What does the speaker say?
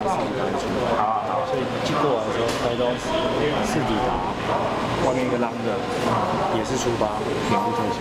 好啊好，所以经过完的时候，台东是抵达，外面一个浪的，也是出发，免不以行。